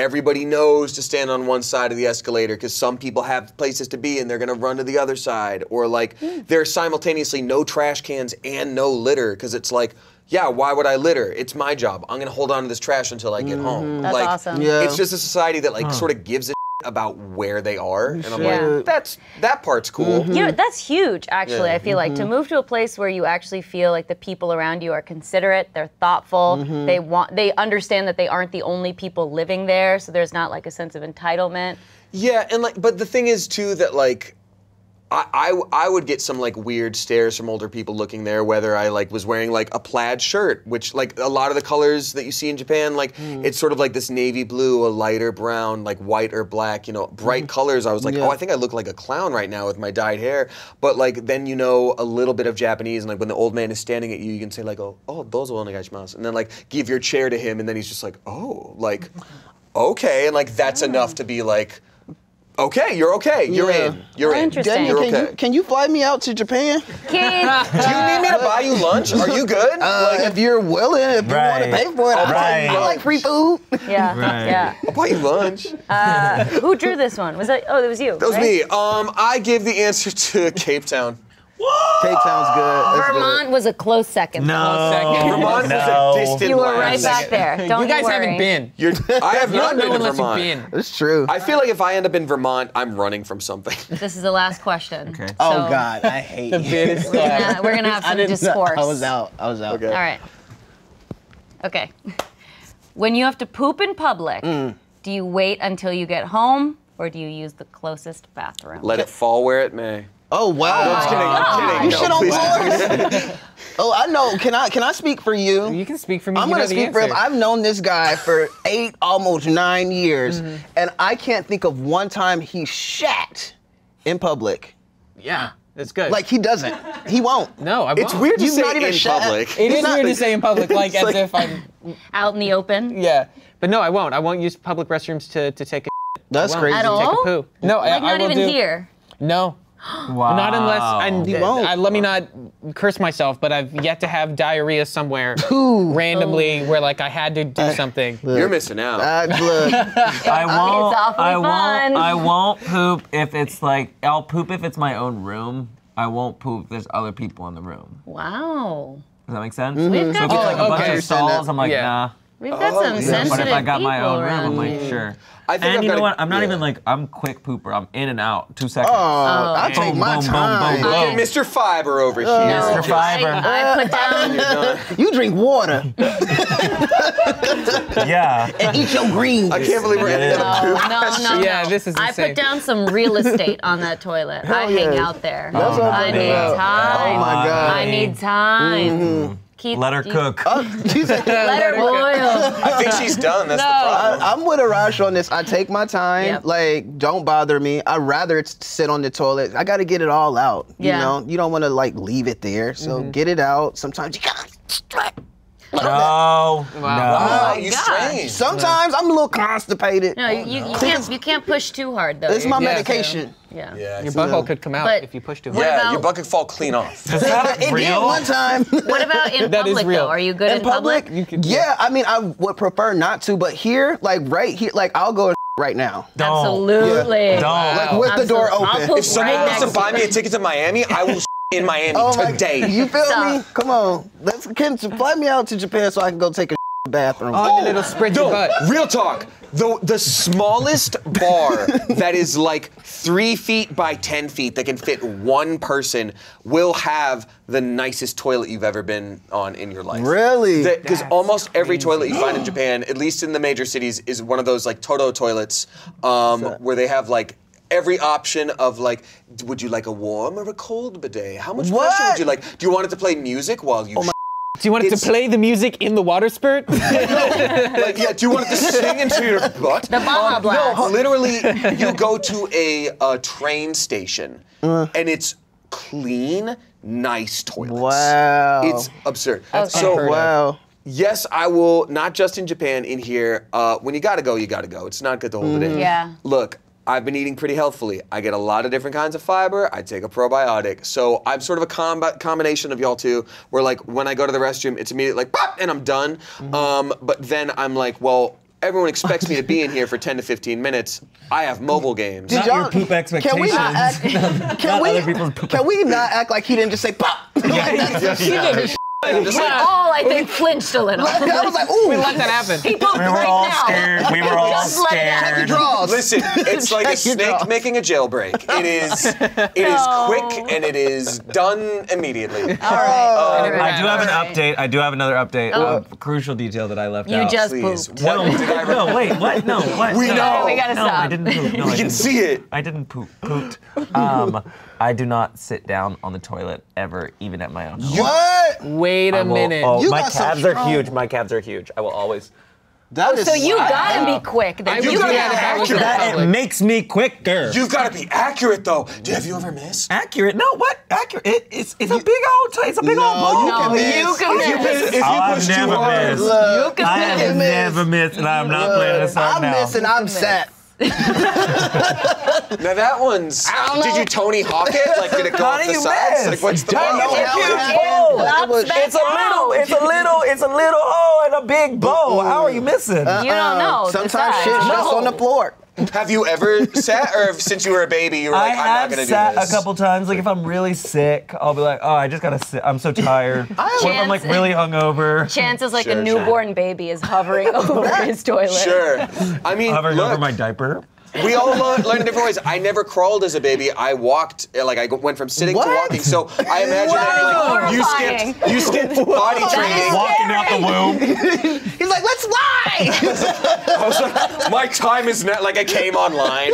everybody knows to stand on one side of the escalator because some people have places to be and they're gonna run to the other side, or like hmm. there's simultaneously no trash cans and no litter because it's like. Yeah, why would I litter? It's my job. I'm gonna hold on to this trash until I get home. Mm-hmm. That's like, awesome. Yeah. It's just a society that like sort of gives a about where they are, and I'm Yeah. like, that's that part's cool. Mm-hmm. You know, that's huge, actually. Yeah. I feel like to mm-hmm. move to a place where you actually feel like the people around you are considerate, they're thoughtful, mm-hmm. they want, they understand that they aren't the only people living there, so there's not like a sense of entitlement. Yeah, and like, but the thing is too that like, I, I I would get some like weird stares from older people looking there, whether I like was wearing like a plaid shirt, which like a lot of the colors that you see in Japan, like hmm. it's sort of like this navy blue, a lighter brown, like white or black, you know, bright hmm. colors. I was like, Yeah. oh, I think I look like a clown right now with my dyed hair. But like then you know a little bit of Japanese, and like when the old man is standing at you, you can say like, oh, oh, dozo onegaishimasu, and then like give your chair to him, and then he's just like, oh, like, [laughs] okay, and like that's enough to be like. Okay, you're okay. You're Yeah. in. You're in. Interesting. Daniel, You're can, okay. you, can you fly me out to Japan? Keith, [laughs] Do you need me to buy you lunch? Are you good? Uh, if you're willing, if you want to Right. pay for it, I'll Right. I like free food. yeah, Right. yeah. I'll buy you lunch. Who drew this one? Was that? Oh, that was you. that was right? me. Um, I gave the answer to Cape Town. Cape Town's good. That's good. Vermont was a close second. No. second. [laughs] Vermont no. was a distant You were last. right back there. Don't you guys worry. haven't been. You're, [laughs] I have not been in Vermont. you've been. It's true. I feel like if I end up in Vermont, I'm running from something. [laughs] This is the last question. Okay. oh God, I hate The you. bid is We're gonna, we're gonna have I some didn't know- discourse. I was out. I was out. Okay. All right. Okay. When you have to poop in public, Mm. do you wait until you get home or do you use the closest bathroom? Let it fall where it may. Oh wow. I'm kidding. I'm You kidding. shit on please. boys. [laughs] oh, I know. Can I can I speak for you? You can speak for me. I'm you gonna speak for him. I've known this guy for [laughs] eight, almost nine years, Mm-hmm. and I can't think of one time he shat in public. yeah, that's good. Like he doesn't. He won't. no, I It's won't. It's weird to You've say not even in shat. public. It He's is not- weird to say in public, [laughs] like It's as like- if I'm. Out in the open? Yeah, but no, I won't. I won't use public restrooms to, to take a. That's crazy. At Take a all? poo. No, I, Like I not will even do- here. No, Wow. not unless I, won't. I. Let me not curse myself, but I've yet to have diarrhea somewhere [laughs] randomly where like I had to do something. You're missing out. Uh, look, [laughs] I won't. awfully I won't. fun. I won't poop if it's like I'll poop if it's my own room. I won't poop if there's other people in the room. Wow. Does that make sense? We've So got if it's like a Oh, bunch okay. of stalls, I'm like, Yeah. nah. We've got oh, some yeah. sensitive But if I got my own room, I'm like, sure. I think And I've you know gotta- what? I'm not yeah. even like I'm quick pooper. I'm in and out. Two seconds. oh, I okay. take my Boom, boom, boom, time. boom, Look at Mr. Fiber over oh. here. Mr. Fiber. I, I put [laughs] down. You drink water [laughs] yeah. and eat your greens. I can't believe we're ending No, up poop. no, no, Yeah, this is insane. I put down some real estate on that toilet. I hang out there. That's what I'm I need about. time. Oh my God. I need time. Mm-hmm. Mm-hmm. Keith, Let her do you- cook. Oh, you said- [laughs] Let her boil. I think she's done. That's the problem. I, I'm with Arash on this. I take my time. Yep. Like, don't bother me. I'd rather it's sit on the toilet. I got to get it all out. Yeah. You know, you don't want to like leave it there. So mm-hmm. get it out. Sometimes you got. [sniffs] [sniffs] No. Wow. No. Wow, oh you gosh. strange. Sometimes I'm a little constipated. No, you, you, you can't you can't push too hard though. It's my Yeah. medication. Yeah. Yeah. Your butthole could come out But- if you pushed too hard. yeah, about- your butt could fall clean off. Is that It did real? one time. [laughs] What about in [laughs] That is public real. though? Are you good in, in public, You could- yeah. I mean, I would prefer not to, but here, like right here, like I'll go [laughs] right now. Don't. Absolutely. Don't. Like with the door open. poop If someone right wants to buy me a ticket to Miami, I will in Miami Oh my, today. you feel Stop. me? Come on, let's can fly me out to Japan so I can go take a [laughs] bathroom. Oh, and then it'll spread your No, butt. real talk. The the smallest bar [laughs] that is like three feet by ten feet that can fit one person will have the nicest toilet you've ever been on in your life. Really? Because almost every toilet you find in [gasps] Japan, at least in the major cities, is one of those like Toto toilets, um, where they have like. Every option of like, would you like a warm or a cold bidet? How much pressure would you like? Do you want it to play music while you? Oh Do you want it It's- to play the music in the water spurt? [laughs] like, yeah, do you want it to sing into your butt? The Baja um, Blast. No, literally, you [laughs] go to a, a train station uh. and it's clean, nice toilets. Wow. It's absurd. That's so, wow. yes, I will, not just in Japan, in here, uh, when you gotta go, you gotta go. It's not good to hold it in. Mm. Yeah. Look, I've been eating pretty healthfully. I get a lot of different kinds of fiber. I take a probiotic. So I'm sort of a comb- combination of y'all two, where like when I go to the restroom, it's immediately like pop and I'm done. Um, but then I'm like, well, everyone expects me to be in here for 10 to 15 minutes. I have mobile games. Not your poop Can we not act? [laughs] expectations. Can Not we? other people's poop. Can we not act like he didn't just say pop? [laughs] I'm just We like, all, I think, [laughs] flinched a little. I was like, ooh. We let that happen. He We were right all now. scared. We were [laughs] all Just let it Check your scared. draws. Listen, it's [laughs] like a snake making a jailbreak. It is, it is No. quick and it is done immediately. All right. I do have an update. I do have another update. Oh. A crucial detail that I left You out. just Please. pooped. What did I no, wait, what? No, what? We no. know. We gotta no, I stop. didn't poop. No, I can didn't see it. I didn't poop. Pooped. Um, I do not sit down on the toilet ever, even at my own home. What? Wait a I will- minute. oh, You My got some calves are strong- huge. My calves are huge. I will always. That oh, is So you gotta be quick. Then I you gotta do that if I was in accurate. That it public. makes me quicker. You've got to be accurate though. Do have you ever missed? accurate? No, what? Accurate? It, it's it's a big old t- it's a big No, old ball. you No, can miss. you can If you miss. miss- if Oh, you I've push too never hard, missed. look, You can I miss. have miss. never missed, and I'm not playing this right I'm now. missing. I'm miss. set. [laughs] Now that one's. don't Did you Tony Hawk it? Like did it go How off the you sides? Like what's the Don't know ball? how it you happened. can, It was- that's It's a [laughs] little, it's a little, it's a little hole and a big bow. How are you missing? You don't know. Sometimes size. shit's just on the floor. Have you ever sat, or since you were a baby, you were like, I'm not have gonna sat do this? a couple times. Like if I'm really sick, I'll be like, oh, I just gotta sit. I'm so tired. [laughs] Oh. or if I'm like Chanse- really hungover, Chanse is like Sure, a sure. newborn baby is hovering [laughs] over [laughs] his toilet. Sure. I mean, hovering look, over my diaper. We all learn, learn in different ways. I never crawled as a baby. I walked, uh, like I went from sitting What? to walking. So I imagine that like, you skipped, you skipped potty training. Walking out the womb. He's like, let's lie. I was like, my time is not like I came online.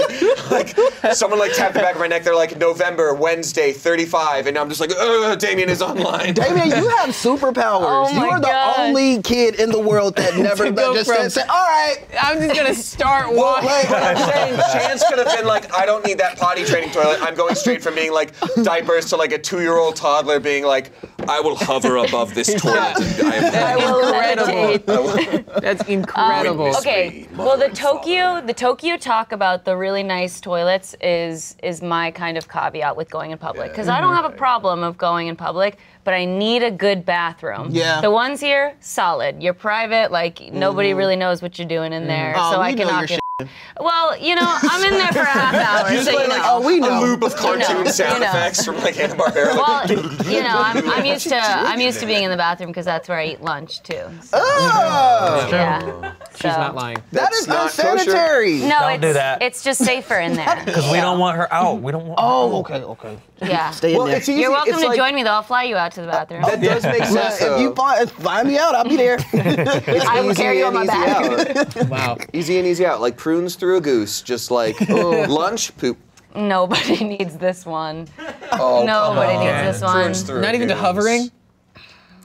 Like someone like tapped the back of my neck. They're like November, Wednesday, 35, and I'm just like, Ugh, Damien is online. Damien, you have superpowers. Oh you my are the gosh. only kid in the world that [laughs] never just from- said, said, all right. I'm just gonna start Well, walking. like, what I'm Chanse could have been like, I don't need that potty training toilet. I'm going straight from being like diapers to like a two-year-old toddler being like, I will hover above this toilet. and I will levitate. [laughs] That's incredible. Witness Okay. Well, the mother and Tokyo, the Tokyo talk about the really nice toilets is is my kind of caveat with going in public because I don't have a problem of going in public, but I need a good bathroom. Yeah. The ones here, solid. You're private, like nobody mm-hmm. really knows what you're doing in mm-hmm. there, Oh, so we I know cannot your get. Well, you know, I'm in there for a half hour, [laughs] so you know. oh, we know. A loop of cartoon know, sound you know. effects from like Hanna Barbera. Well, you know, I'm, I'm [laughs] used to I'm used to being in the bathroom because that's where I eat lunch too. So, Oh, yeah. She's So- not lying. that is not kosher. No, Don't it's, do that. it's just safer in there. [laughs] Because we don't want her out. We don't want. Oh, okay, okay. Yeah. [laughs] Stay in Well, there. it's easy. You're welcome it's to like, join me though. I'll fly you out to the bathroom. That does make sense. if you find, find me out, I'll be there. [laughs] I will Easy carry you on in, my easy back. out. Wow. Easy in, easy out. Like prunes through a goose. Just like oh, lunch, poop. Nobody needs this one. Oh, Nobody come on. needs this one. Prunes Not even to hovering.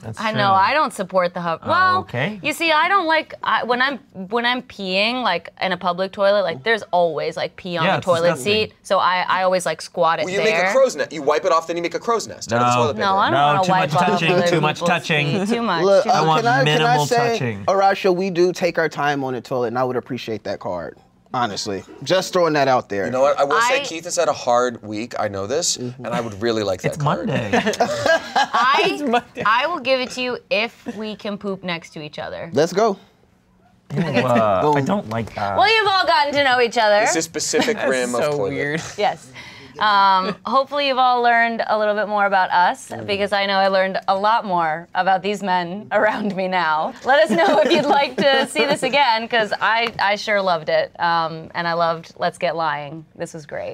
That's I true. know. I don't support the hub. Well, okay. you see, I don't like I, when I'm when I'm peeing like in a public toilet. Like, there's always like pee on Yeah, the toilet disgusting. seat. So I, I always like squat it Well, you there. make a crow's nest. You wipe it off, then you make a crow's nest. out of No. toilet paper. no, I don't No, want to too wipe much off touching, other too much touching. Too much. Look, too uh, much. want can I, can I minimal say, touching. Arasha, we do take our time on the toilet, and I would appreciate that card. Honestly, just throwing that out there. You know what? I will say Keith has had a hard week. I know this, and I would really like that It's card. Monday. [laughs] I, [laughs] I will give it to you if we can poop next to each other. Let's go. Uh, I don't like that. Well, you've all gotten to know each other. It's a specific [laughs] Rim of so toilet. weird. Yes. [laughs] Um, hopefully, you've all learned a little bit more about us because I know I learned a lot more about these men [laughs] around me now. Let us know if you'd like to [laughs] see this again because I, I sure loved it. Um, and I loved Let's Get Lying. This was great.